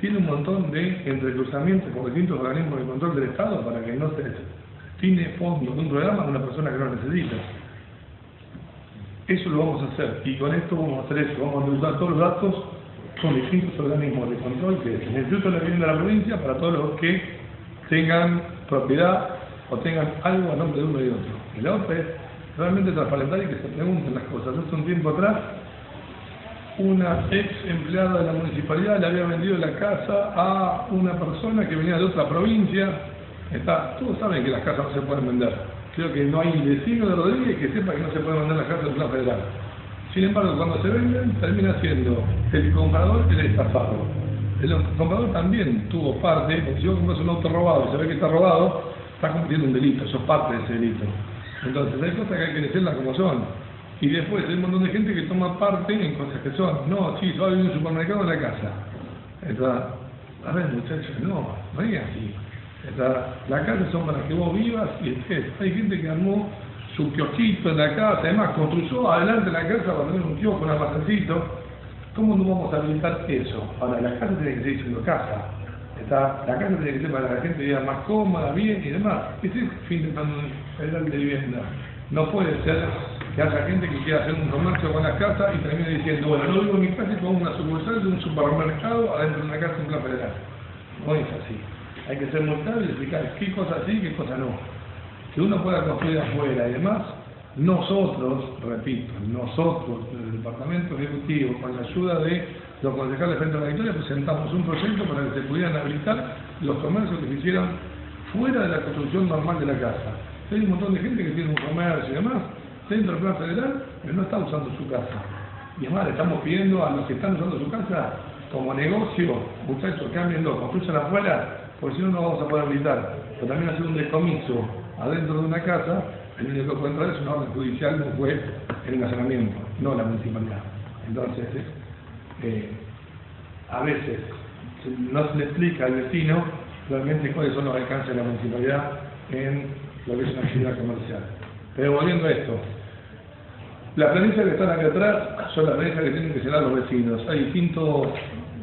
tiene un montón de entrecruzamientos por distintos organismos de control del Estado para que no se destine fondos de un programa a una persona que no necesita. Eso lo vamos a hacer y con esto vamos a hacer eso, vamos a usar todos los datos con distintos organismos de control que es el de la Vivienda de la provincia para todos los que tengan propiedad o tengan algo a nombre de uno y otro. Y la otra es realmente transparentar y que se pregunten las cosas. Hace un tiempo atrás una ex empleada de la municipalidad le había vendido la casa a una persona que venía de otra provincia. Está, todos saben que las casas no se pueden vender. Creo que no hay vecino de Rodríguez que sepa que no se pueden vender las casas en plan federal. Sin embargo, cuando se venden, termina siendo el comprador el estafado. El comprador también tuvo parte, porque si vos compras un auto robado y se ve que está robado, está cometiendo un delito, eso es parte de ese delito. Entonces, hay cosas que hay que decirlas como son. Y después hay un montón de gente que toma parte en cosas que son, no, sí, voy a un supermercado en la casa. Entonces, a ver muchachos, no, no es así. Entonces, la casa son para que vos vivas y estés. Hay gente que armó su kiosquito en la casa, además construyó adelante de la casa para tener un kiosco, un almacencito. ¿Cómo no vamos a habilitar eso? Ahora, la casa tiene que seguir siendo casa. Está, la casa tiene que ser para que la gente viva más cómoda, bien y demás. Ese es el fin de plan de vivienda. No puede ser que haya gente que quiera hacer un comercio con la casa y termine diciendo, bueno, no vivo en mi casa y pongo una sucursal de un supermercado adentro de una casa en plan federal. No es así. Hay que ser muy claro y explicar qué cosa sí y qué cosa no. Que uno pueda construir afuera y demás, nosotros, repito, nosotros, el Departamento Ejecutivo, con la ayuda de los concejales frente a la victoria, presentamos un proyecto para que se pudieran habilitar los comercios que se hicieran fuera de la construcción normal de la casa. Hay un montón de gente que tiene un comercio y demás, dentro del plan federal, pero no está usando su casa. Y además le estamos pidiendo a los que están usando su casa como negocio, muchachos, cámbienlo, construyan afuera, porque si no, no vamos a poder habilitar. Pero también hacer un descomiso adentro de una casa, el único que puede entrar es una orden judicial, un juez, el almacenamiento, no la municipalidad. Entonces, eh, a veces no se le explica al vecino realmente cuáles son los alcances de la municipalidad en lo que es una actividad comercial. Pero volviendo a esto, las planillas que están aquí atrás son las planillas que tienen que llenar los vecinos. Hay distintos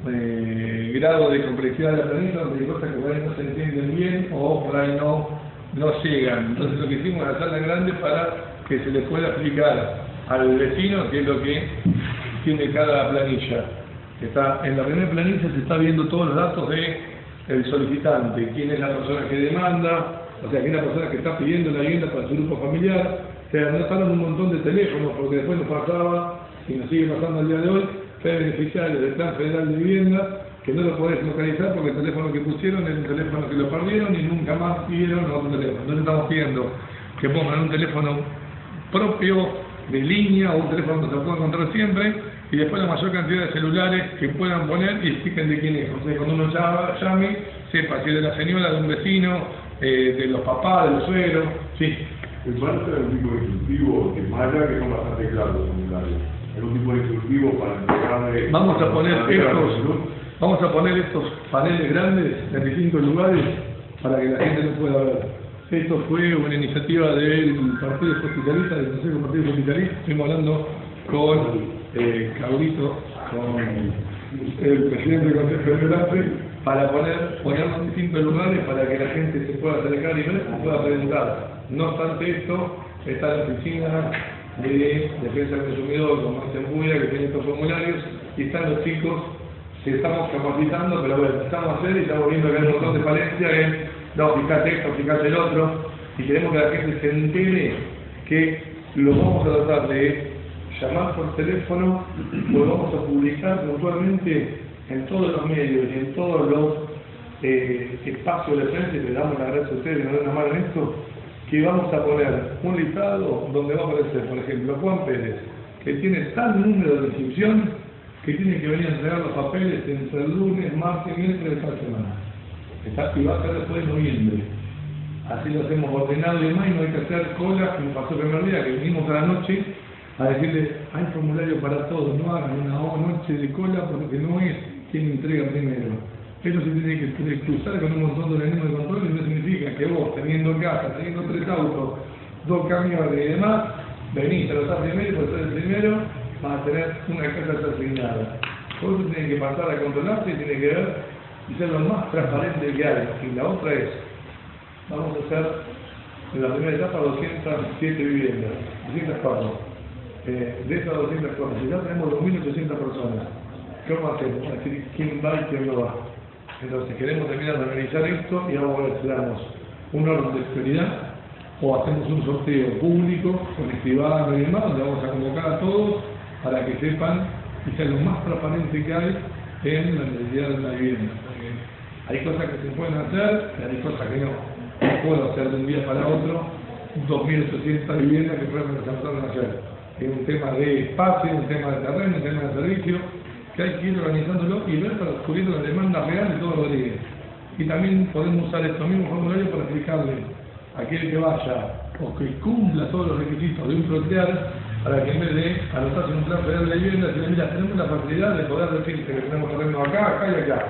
eh, grados de complejidad de la planilla, donde hay cosas que por ahí no se entienden bien o por ahí no, no llegan. Entonces lo que hicimos es hacerla grande para que se le pueda explicar al vecino qué es lo que tiene cada planilla. Está, en la primera planilla se está viendo todos los datos de el solicitante, quién es la persona que demanda, o sea, quién es la persona que está pidiendo la vivienda para su grupo familiar, se anotaron un montón de teléfonos, porque después nos pasaba, y nos sigue pasando al día de hoy, que hay beneficiarios del Plan Federal de Vivienda, que no lo podés localizar porque el teléfono que pusieron es un teléfono que lo perdieron y nunca más pidieron otro teléfono. Entonces estamos pidiendo que pongan un teléfono propio de línea o un teléfono que se pueda encontrar siempre y después la mayor cantidad de celulares que puedan poner y expliquen de quién es. O sea, cuando uno llame, sepa si es de la señora, de un vecino, eh, de los papás, de los suegros. Sí. El plan es un tipo de instructivo que más allá que son bastante claros los formularios. Es un tipo de instructivo para entregarle... Vamos a poner estos, vamos a poner estos paneles grandes en distintos lugares para que la gente lo pueda ver. Esto fue una iniciativa del Partido Socialista, del Consejo Partido Socialista. Estuvimos hablando con eh, Cabrito, con el presidente del Consejo Federal, para poner, ponernos distintos lugares para que la gente se pueda acercar y ver y pueda preguntar. No obstante esto, está la oficina de defensa del consumidor con más Buya que tiene estos formularios y están los chicos que estamos capacitando, pero bueno, estamos hacer y estamos viendo que hay un montón de falencias en, no, fíjate esto, fíjate el otro, y queremos que la gente se entere que lo vamos a tratar de llamar por teléfono, lo vamos a publicar puntualmente en todos los medios y en todos los eh, espacios de frente, le damos las gracias a ustedes que nos den una mano en esto, que vamos a poner un listado donde va a aparecer, por ejemplo, Juan Pérez, que tiene tal número de inscripción que tiene que venir a entregar los papeles entre el lunes, martes miércoles de esta semana. Está, y va a ser después de noviembre. Así lo hacemos ordenado y demás, y no hay que hacer cola, como pasó el primer día, que vinimos a la noche a decirle, hay formulario para todos, no hagan una noche de cola porque no es quien entrega primero. Eso se tiene que cruzar con un montón de organismos de control y no significa que vos, teniendo casa, teniendo tres autos, dos camiones y demás, venís los primero por el primero, vas a tener una casa asignada. Por eso tiene que pasar a controlarse y tiene que ver y ser lo más transparente que hay. Y la otra es, vamos a hacer en la primera etapa 207 viviendas, 204. Eh, de esas 204, si ya tenemos 2.800 personas, ¿qué vamos a hacer? Vamos a decir quién va y quién no va. Entonces queremos terminar de organizar esto y vamos a ver si damos un orden de prioridad o hacemos un sorteo público con escribano y demás, donde vamos a convocar a todos para que sepan y sea lo más transparente que hay en la necesidad de una vivienda. Hay cosas que se pueden hacer y hay cosas que no. No puedo hacer de un día para otro 2.800 viviendas que pueden alcanzar a hacer. Es un tema de espacio, un tema de terreno, un tema de servicio, que hay que ir organizándolo y ver para descubrir la demanda real de todos los días. Y también podemos usar estos mismos formularios para explicarle a aquel que vaya o que cumpla todos los requisitos de un protear para que en vez de anotarse en un plan federal de vivienda, mira, tenemos la facilidad de poder decirte que tenemos terreno acá, acá y acá.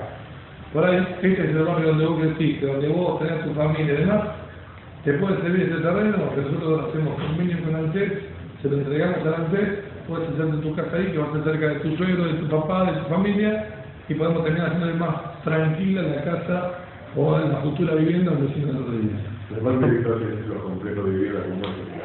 Por ahí, este es el barrio donde vos creciste, donde vos tenés tu familia y demás, te puede servir ese terreno, que nosotros hacemos convenio con ANSES, se lo entregamos a ANSES, puedes hacer en tu casa ahí, que va a estar cerca de tu suegro, de tu papá, de tu familia, y podemos terminar haciendo más tranquila la casa o en la futura vivienda donde si no lo Además, me visto los complejos de vivienda como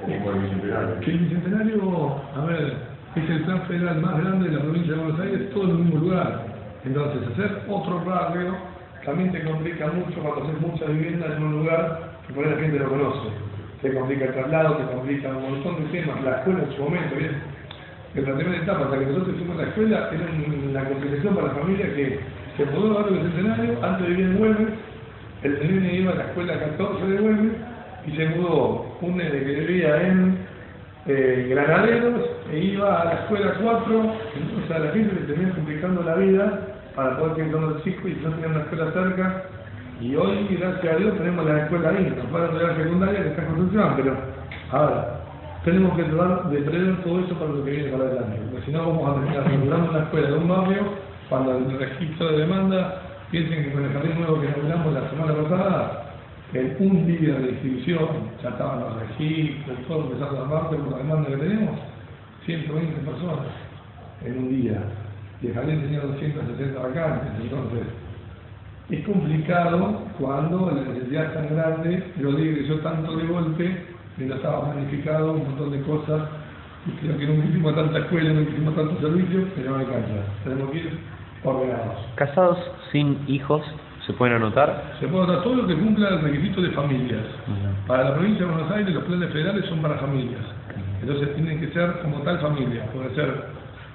como el bicentenario. Que el bicentenario, a ver, es el plan federal más grande de la provincia de Buenos Aires, todo en el mismo lugar. Entonces, hacer otro barrio también te complica mucho cuando haces muchas viviendas en un lugar que por ahí la gente no conoce. Te complica el traslado, te complica un montón de temas. La escuela en su momento, ¿bien? En la primera etapa, hasta que nosotros fuimos a la escuela, era una complicación para la familia que se mudó al barrio bicentenario, antes de vivir en Güemes, el nene iba a la escuela 14 de Güemes y se mudó un nene que vivía en eh, Granaderos e iba a la escuela 4, entonces a la gente le tenía complicando la vida para poder los chicos y no tenían una escuela cerca. Y hoy, gracias a Dios, tenemos la escuela ahí, nos van a la secundaria que está en construcción, pero ahora, tenemos que tratar de prever todo eso para lo que viene para adelante, porque si no vamos a terminar una escuela de un barrio, cuando el registro de demanda, piensen que con el jardín nuevo que inauguramos la semana pasada, en un día de distribución, ya estaban los registros, todo empezando a armarse por la demanda que tenemos, 120 personas en un día. Y el jardín tenía 260 vacantes, entonces es complicado cuando la necesidad es tan grande, lo digo yo tanto de golpe, mientras estaba planificado un montón de cosas, y creo que nunca hicimos tanta escuela, nunca hicimos tantos servicios, pero no alcanza. Tenemos que ir ordenados. ¿Casados sin hijos se pueden anotar? Se puede anotar todo lo que cumpla el requisito de familias. Para la provincia de Buenos Aires los planes federales son para familias. Entonces tienen que ser como tal familia. Puede ser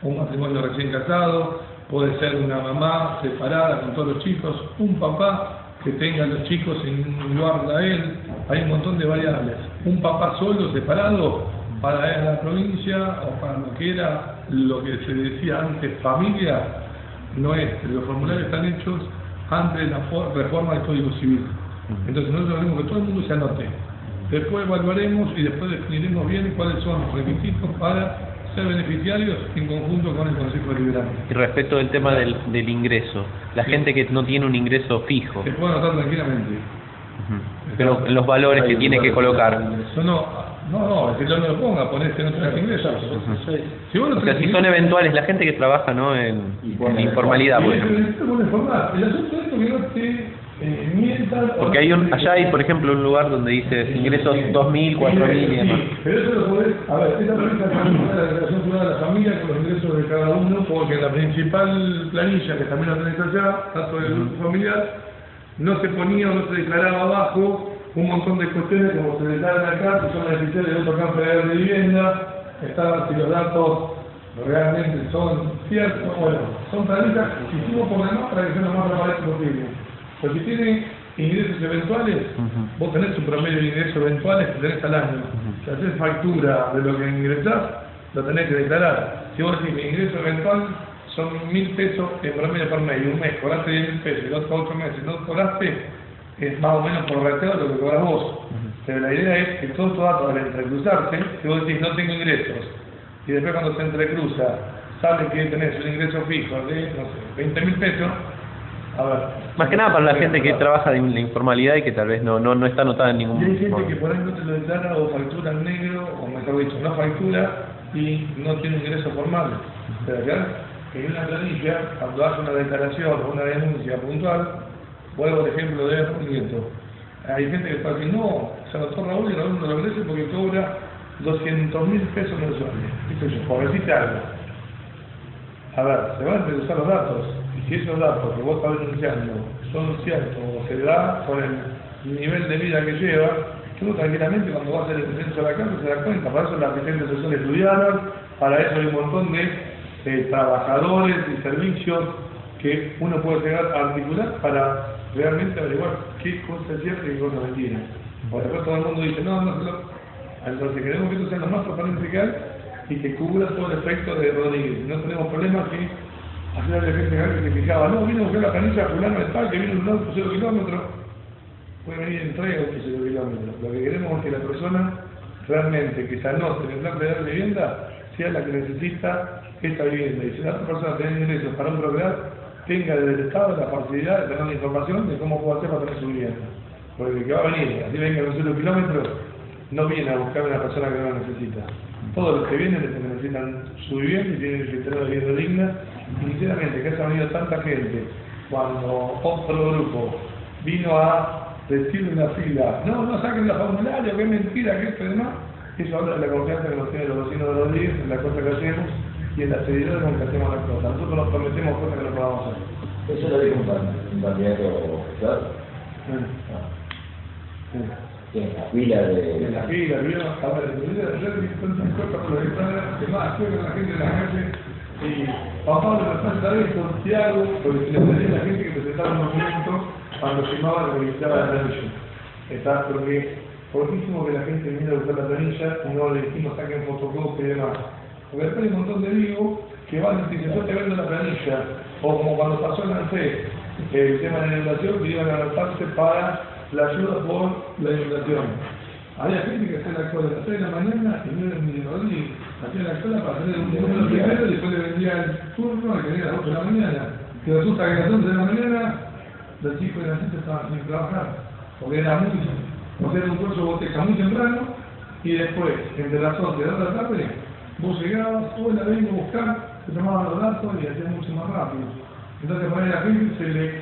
un matrimonio recién casado, puede ser una mamá separada con todos los chicos, un papá que tenga a los chicos en un lugar de él. Hay un montón de variables. Un papá solo, separado, para la provincia o para lo que era lo que se decía antes familia, no es. Los formularios están hechos antes de la reforma del Código Civil. Entonces nosotros queremos que todo el mundo se anote. Después evaluaremos y después definiremos bien cuáles son los requisitos para ser beneficiarios en conjunto con el Consejo Deliberante. Y respecto del tema del, del ingreso, la Sí. gente que no tiene un ingreso fijo, Se puede anotar tranquilamente. pero los valores que tiene que colocar. No, no, no, no, que yo no lo ponga, ponés que no tenés ingresos. Si vos no O sea, si son eventuales, la gente que trabaja ¿no? en, en la informalidad, por ejemplo. El asunto es que no te eh, Porque hay un, allá hay, por ejemplo, un lugar donde dice ingresos 2.000, 4.000 y demás. Sí, pero eso lo podés, a ver, esta revista es la declaración jurada de la familia con los ingresos de cada uno, porque en la principal planilla, que también la tenés allá, tanto del grupo familiar, no se ponía o no se declaraba abajo un montón de cuestiones como se declaran acá, que son beneficiarios de otro campo de vivienda, estaban si los datos realmente son ciertos, bueno, son tarifas que hicimos por demás para que sea lo más transparente posible. Porque si tienen ingresos eventuales, vos tenés un promedio de ingresos eventuales que tenés al año. Si haces factura de lo que ingresás, lo tenés que declarar. Si vos decís mi ingreso eventual son mil pesos en promedio por mes, y un mes cobraste diez mil pesos, y otro ocho meses no cobraste, es más o menos por rateo lo que cobras vos. Pero la idea es que todos estos datos al entrecruzarse, si vos decís no tengo ingresos, y después cuando se entrecruza sale que tenés un ingreso fijo de, no sé, 20 mil pesos, a ver. Más que nada para la gente que trabaja en la informalidad y que tal vez no, no, no está anotada en Y hay ningún gente que por ahí no te lo declara o factura en negro, o mejor dicho, no factura y no tiene ingreso formal. ¿Te das en una planilla, cuando hace una declaración o una denuncia puntual, vuelvo al ejemplo de Nieto. Hay gente que está diciendo, no, se anotó Raúl y Raúl no lo merece porque cobra 200 mil pesos mensuales. ¿Qué sé yo? Por decirte algo. A ver, se van a reducir los datos. Y si esos datos que vos estás denunciando son ciertos o se da por el nivel de vida que lleva, uno tranquilamente cuando va a hacer el censo de la casa se da cuenta. Para eso las asistentes sociales estudiaron, para eso hay un montón de eh, trabajadores y servicios que uno puede llegar a articular para realmente averiguar qué cosa es cierta y qué cosa es mentira. Por ejemplo, todo el mundo dice, no, no, no. Entonces queremos que esto sea lo más transparente que y que cubra todo el efecto de Rodríguez. No tenemos problema que hacer la gente que se fijaba, no, vino a buscar la planilla fulano de tal, que vino un auto 0 kilómetros, puede venir en 3 o 0 kilómetros. Lo que queremos es que la persona realmente que se anote en el plan de vivienda sea la que necesita esta vivienda. Y si la otra persona tiene ingresos para un propiedad, tenga desde el Estado la facilidad de tener la información de cómo puede hacer para tener su vivienda. Porque el que va a venir, así venga en 0 kilómetros, no viene a buscar a una persona que no la necesita. Todos los que vienen necesitan su vivienda y tienen que tener una vivienda digna. Sinceramente, que haya venido tanta gente cuando otro grupo vino a decirle en la fila, no, no saquen la formulario, que es mentira, que esto demás, eso habla de la confianza que nos tienen los vecinos de los días en la cosa que hacemos y en la seriedad con que hacemos las cosas. Nosotros nos prometemos cosas que no podamos hacer. Eso lo dijo un can- un candidato oficial. En la fila de. En la fila, vieron, a ver, yo yo tantas cosas por extraños, que más, que la gente en la calle, y Juan Pablo me pasa vez con Tiago, porque se la gente que presentara un documento cuando firmaba la registraba la planilla. Está, porque fortísimo que la gente viniera a buscar la planilla y no le dijimos saquen fotocopia y demás. Porque después hay un montón de vivos que van y dicen, yo te vendo la planilla, o como cuando pasó en ANSE, el tema de la inundación, que iban a anotarse para la ayuda por la inundación. Había gente que hacía la cola a las 3 de la mañana y no era ni Rodríguez. Hacía la cola para tener un número primero y después le vendía el turno al que venía a las 8 de la mañana. Que resulta que a las 11 de la mañana los chicos de la gente estaban sin trabajar. Porque era muy, sea, era un curso boteca muy temprano y después, entre las 11 y las 2 de la tarde, vos llegabas, hola, vengo a buscar, te tomaban los datos y hacías mucho más rápido. Entonces, por ahí la gente se le,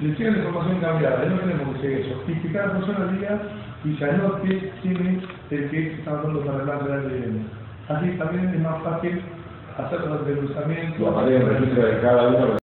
le llega la información cambiada, no tenemos que hacer eso. Y que cada persona diga y se anote quién es el que está dando para plan de la vivienda. Así también es más fácil hacer los desglosamientos. Del registro de cada uno